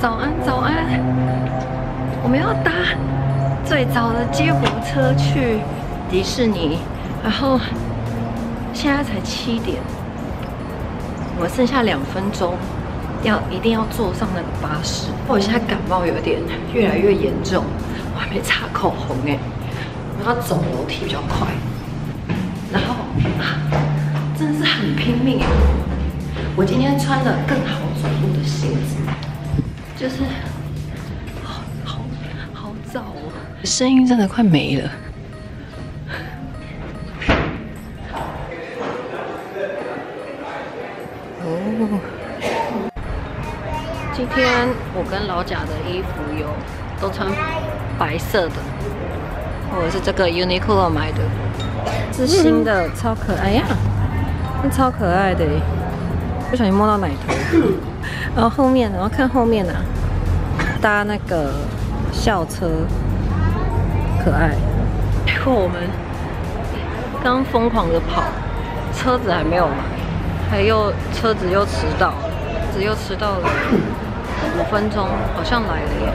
早安，早安！我们要搭最早的接驳车去迪士尼，然后现在才七点，我剩下两分钟，要一定要坐上那个巴士。我现在感冒有点越来越严重，我还没擦口红哎，我要走楼梯比较快，啊，真的是很拼命哎！我今天穿了更好走路的鞋子。就是好好好早哦，声音真的快没了。哦，今天我跟老贾的衣服有都穿白色的，或者是这个 Uniqlo 买的，是新的，超可爱呀，超可爱的，不小心摸到奶头。然后后面，然后看后面啊，搭那个校车，可爱。结果我们刚疯狂的跑，车子还没有来，还又车子又迟到，只又迟到了五分钟，好像来了耶。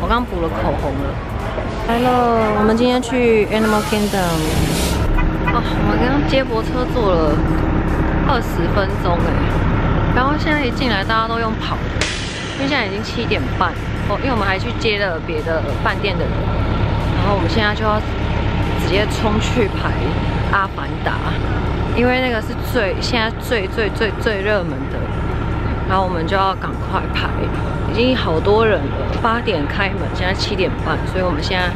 我刚补了口红了，来了。我们今天去 Animal Kingdom。我们刚刚接驳车坐了二十分钟哎。然后现在一进来，大家都用跑的，因为现在已经七点半哦。因为我们还去接了别的饭店的人，然后我们现在就要直接冲去排《阿凡达》，因为那个是最现在最最最最热门的，然后我们就要赶快排。已经好多人了，八点开门，现在七点半，所以我们现在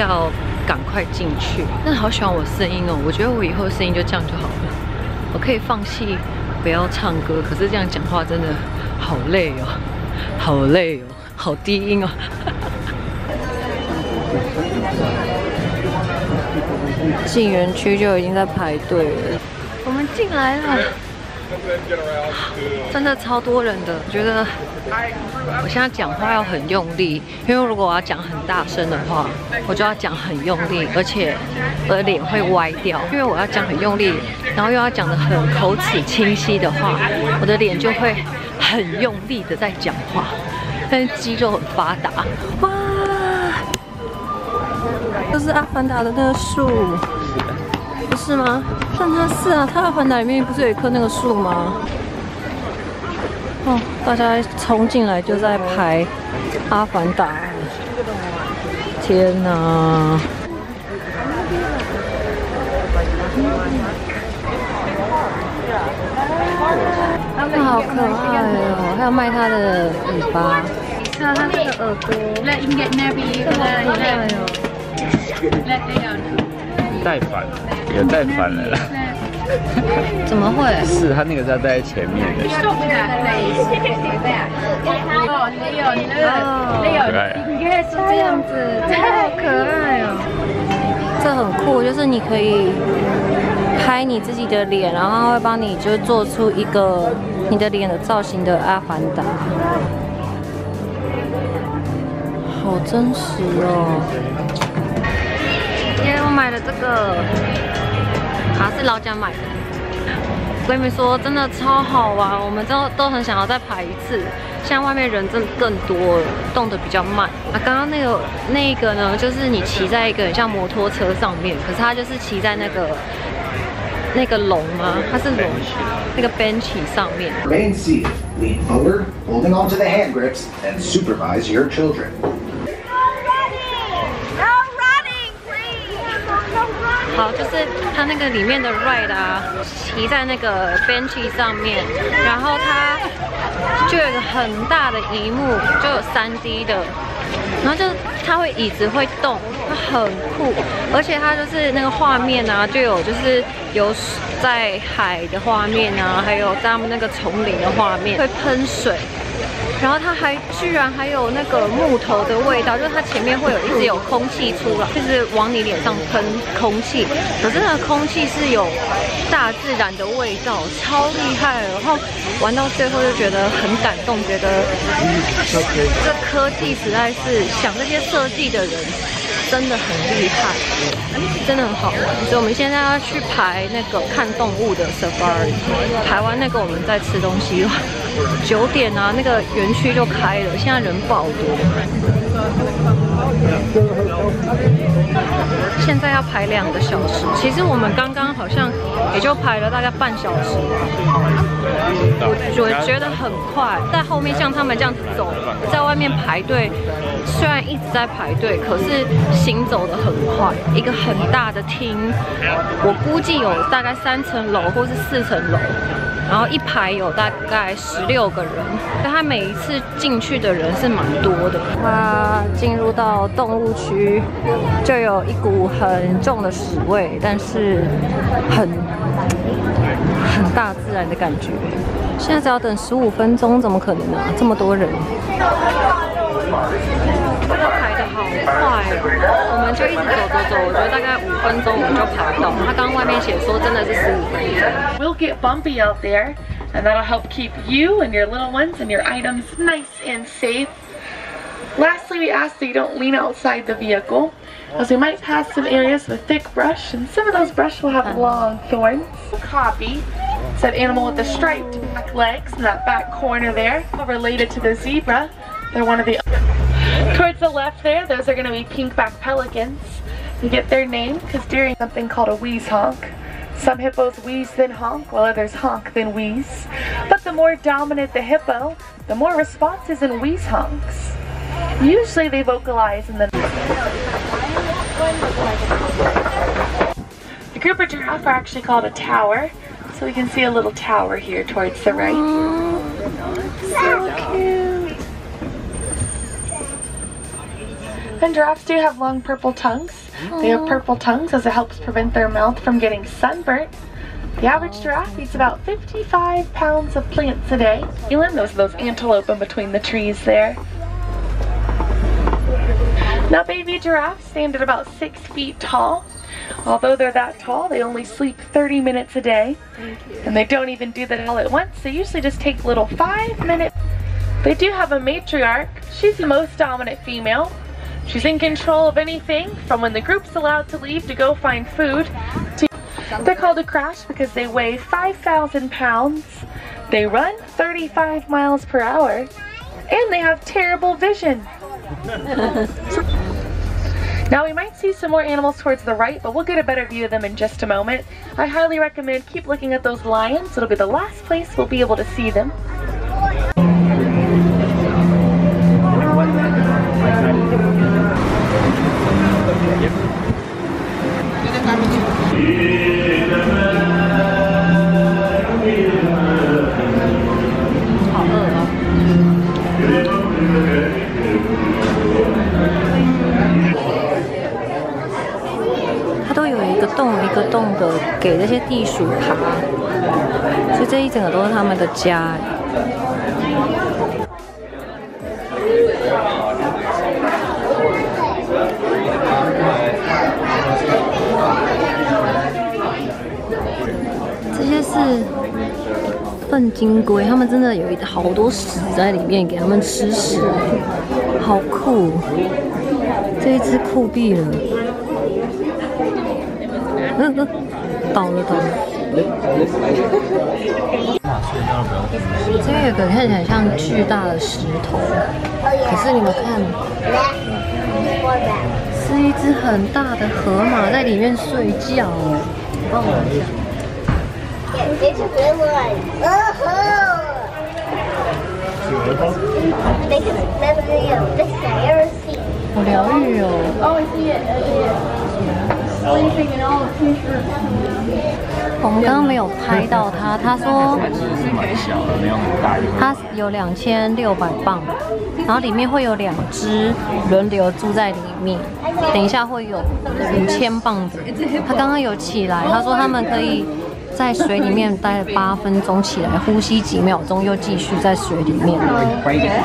要赶快进去。真的好喜欢我声音哦，我觉得我以后声音就这样就好了，我可以放弃。不要唱歌，可是这样讲话真的好累哦，好累哦，好低音哦。进园区就已经在排队了，我们进来了。真的超多人的，我觉得我现在讲话要很用力，因为如果我要讲很大声的话，我就要讲很用力，而且我的脸会歪掉，因为我要讲很用力，然后又要讲的很口齿清晰的话，我的脸就会很用力的在讲话，但是肌肉很发达。哇，这是阿凡达的那个树。是吗？但他是啊，他的环岛里面不是有一棵那个树吗？哦，大家冲进来就在拍阿凡达，天哪！它好可爱哦，还有卖它的尾巴，看它这个耳朵，可爱哦。带反，有带反了啦。怎么会？是他那个是要带在前面的。哦，可爱。你看是这样子，好可爱哦。这很酷，就是你可以拍你自己的脸，然后会帮你就做出一个你的脸的造型的阿凡达。好真实哦。天，我买了这个，啊，是老蒋买的。我跟你们说，真的超好玩，我们都都很想要再排一次。现在外面人真的更多了，动得比较慢。啊，刚刚那个那个呢，就是你骑在一个很像摩托车上面，可是它就是骑在那个那个龙吗？它是龙，那个 bench 上面。Main seat, lean forward, holding onto the hand grips, and supervise your children. 好，就是它那个里面的 ride 啊，骑在那个 bench 上面，然后它就有一个很大的荧幕，就有 3D 的，然后就它会椅子会动，它很酷，而且它就是那个画面啊，就有就是有在海的画面啊，还有在他们那个丛林的画面，会喷水。然后它还居然还有那个木头的味道，就是它前面会有一直有空气出来，就是往你脸上喷空气。可是那个空气是有大自然的味道，超厉害。然后玩到最后就觉得很感动，觉得这科技实在是想这些设计的人真的很厉害，真的很好玩。所以我们现在要去排那个看动物的 safari，排完那个我们再吃东西。九点啊，那个园区就开了，现在人爆多。现在要排两个小时，其实我们刚刚好像也就排了大概半小时，我觉得很快。在后面像他们这样子走，在外面排队，虽然一直在排队，可是行走的很快。一个很大的厅，我估计有大概三层楼或是四层楼。然后一排有大概十六个人，但他每一次进去的人是蛮多的。他进入到动物区，就有一股很重的屎味，但是很很大自然的感觉。现在只要等十五分钟，怎么可能啊？这么多人。这个排的好快，我们就一直走走走，我觉得大概五分钟我们就排到。他刚外面写说真的是十五分钟。We'll get bumpy out there, and that'll help keep you and your little ones and your items nice and safe. Lastly, we ask that you don't lean outside the vehicle, as we might pass some areas with thick brush, and some of those brush will have long thorns. Copy. It's that animal with the striped back legs in that back corner there, related to the zebra. They're one of the Towards the left there, those are going to be pinkback pelicans. You get their name because during something called a wheeze honk. Some hippos wheeze then honk, while others honk then wheeze. But the more dominant the hippo, the more responses and wheeze honks. Usually they vocalize in the... The group of giraffe are actually called a tower. So we can see a little tower here towards the right. So cute. And giraffes do have long purple tongues. They have purple tongues as it helps prevent their mouth from getting sunburnt. The average giraffe eats about 55 pounds of plants a day. Elin, those are those antelope in between the trees there. Now baby giraffes stand at about 6 feet tall. Although they're that tall, they only sleep 30 minutes a day. And they don't even do that all at once. They usually just take little 5 minutes. They do have a matriarch. She's the most dominant female. She's in control of anything from when the group's allowed to leave to go find food. To They're called a crash because they weigh 5,000 pounds. They run 35 miles per hour. And they have terrible vision. now we might see some more animals towards the right, but we'll get a better view of them in just a moment. I highly recommend keep looking at those lions. It'll be the last place we'll be able to see them. 好饿啊它都有一个洞一个洞的给那些地鼠爬，所以这一整个都是他们的家。这些是笨金龟，他们真的有一好多屎在里面，给他们吃屎，好酷！这一只酷毙了，嗯嗯，倒了倒了。这边有个看起来像巨大的石头，可是你们看，是一只很大的河马在里面睡觉。你帮我一下。好疗愈哦。Oh, I see it. I see it. Sleeping in all the pictures. 我们刚刚没有拍到他，他说他，有很大。它有两千六百磅，然后里面会有两只轮流住在里面。等一下会有五千磅的。他刚刚有起来，他说他们可以在水里面待了八分钟，起来呼吸几秒钟，又继续在水里面。欢迎大家。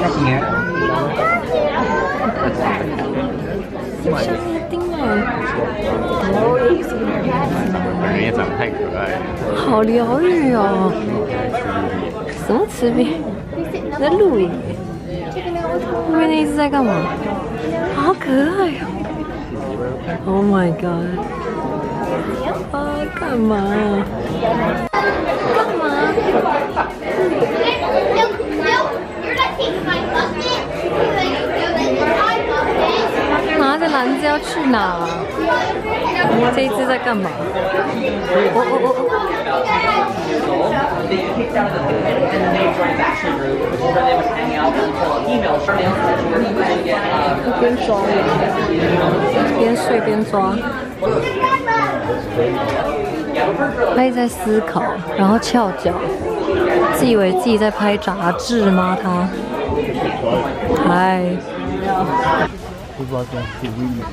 像丁儿，感觉长得太可爱了。好疗愈哦！什么词别？在录影。后面那一只在干嘛？好可爱哦！Oh my god！干嘛？干嘛？拿着篮子要去哪？这一只在干嘛？一边抓一边睡边抓。他一直在思考，然后翘脚，自以为自己在拍杂志吗？他，嗨，不知道这样是 win 的。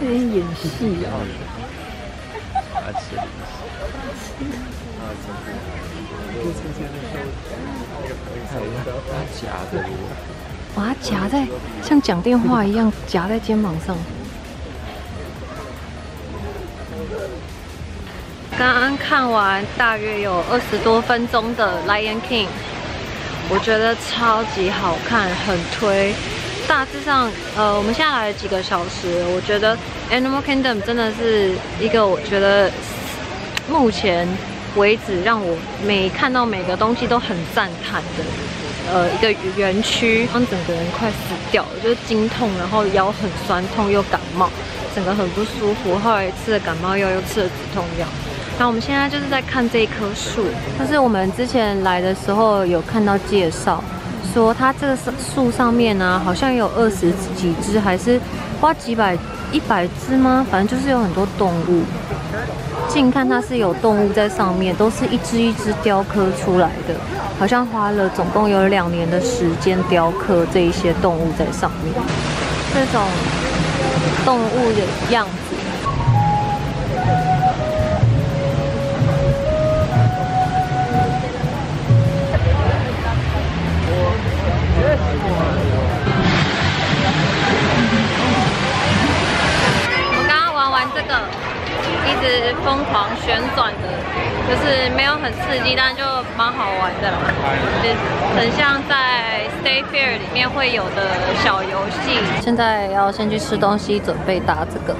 在演戏啊！把它夹在像讲电话一样夹在肩膀上。刚刚看完大约有二十多分钟的《Lion King》，我觉得超级好看，很推。大致上，呃，我们现在来了几个小时，我觉得《Animal Kingdom》真的是一个我觉得目前为止让我每看到每个东西都很赞叹的。呃，一个园区，让整个人快死掉了，就是经痛，然后腰很酸痛，又感冒，整个很不舒服。后来吃了感冒药，又吃了止痛药。那我们现在就是在看这一棵树，但是我们之前来的时候有看到介绍，说它这个树上面呢、好像有二十几只，还是花几百、一百只吗？反正就是有很多动物。近看它是有动物在上面，都是一只一只雕刻出来的，好像花了总共有两年的时间雕刻这一些动物在上面。这种动物的样子。我刚刚玩完这个，一直疯狂旋转的，就是没有很刺激，但就蛮好玩的，就很像在 Stay Fair 里面会有的小游戏。现在要先去吃东西，准备搭这个。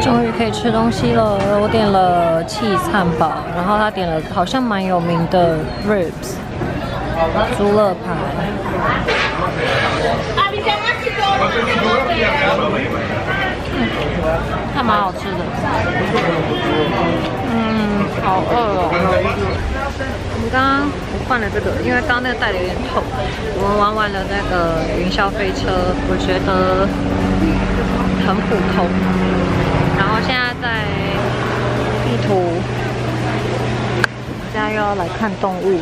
终于可以吃东西了，我点了 cheese 汉堡，然后他点了好像蛮有名的 ribs 猪肋排。还蛮好吃的。嗯，好饿哦。我们刚刚我换了这个，因为刚刚那个带的有点痛。我们玩完了那个云霄飞车，我觉得很普通。然后现在在地图，现在又要来看动物，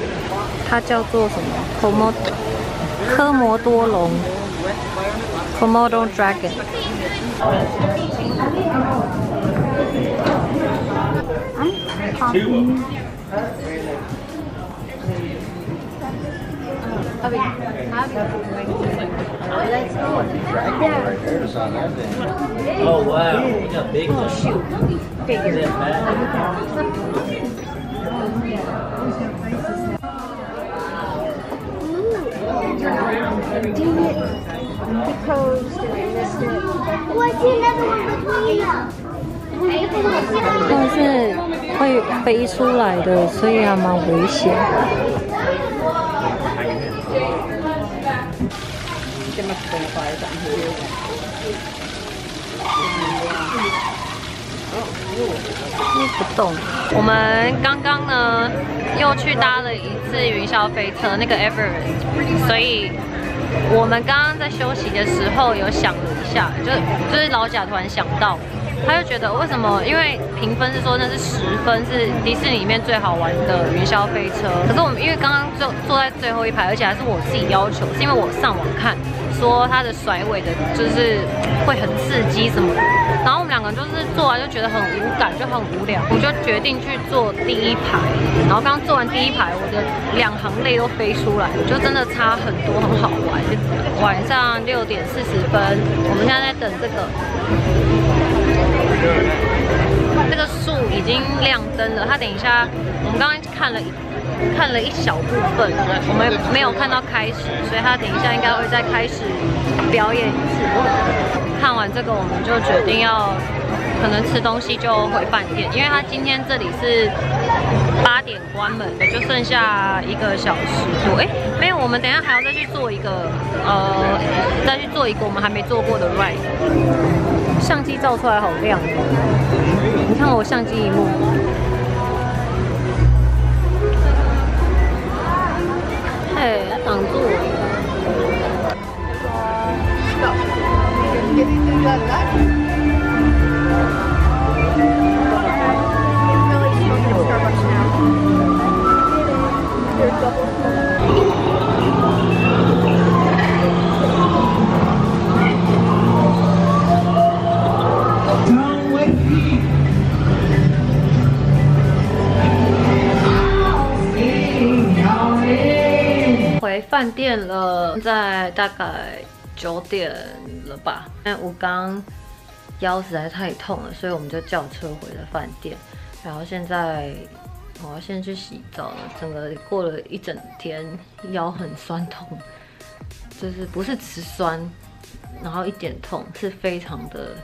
它叫做什么？科摩科摩多龙 Komodo dragon. I'm popping. Oh wow, we got big. Oh shoot, bigger. Dang it. 但是会飞出来的，所以还蛮危险。不动。我们刚刚呢，又去搭了一次云霄飞车，那个 Everest，所以。我们刚刚在休息的时候有想了一下，就是就是老贾突然想到，他就觉得为什么？因为评分是说那是十分，是迪士尼里面最好玩的云霄飞车。可是我们因为刚刚坐坐在最后一排，而且还是我自己要求，是因为我上网看说它的甩尾的，就是会很刺激什么的。然后我们两个就是做完就觉得很无感，就很无聊，我就决定去坐第一排。然后刚做完第一排，我的两行泪都飞出来，就真的差很多，很好玩。晚上六点四十分，我们现在在等这个。这个树已经亮灯了，它等一下，我们刚刚看了一看了一小部分，我们没有看到开始，所以它等一下应该会再开始表演一次。看完这个，我们就决定要可能吃东西就回饭店，因为他今天这里是八点关门的，就剩下一个小时多。哎，没有，我们等下还要再去做一个呃，再去做一个我们还没做过的 ride。相机照出来好亮哦！你看我相机一幕。嘿，它挡住我。回饭店了，现在大概九点了吧？因为我刚腰实在太痛了，所以我们就叫车回了饭店。然后现在我要先去洗澡了，整个过了一整天，腰很酸痛，就是不是吃酸，然后一点痛，是非常的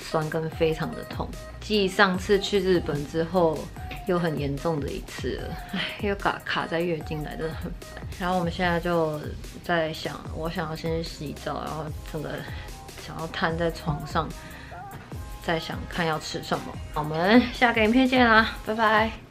酸跟非常的痛。继上次去日本之后。又很严重的一次了，唉，又卡卡在月经来，真的很烦。然后我们现在就在想，我想要先去洗澡，然后整个想要瘫在床上，再想看要吃什么。我们下个影片见啦，拜拜。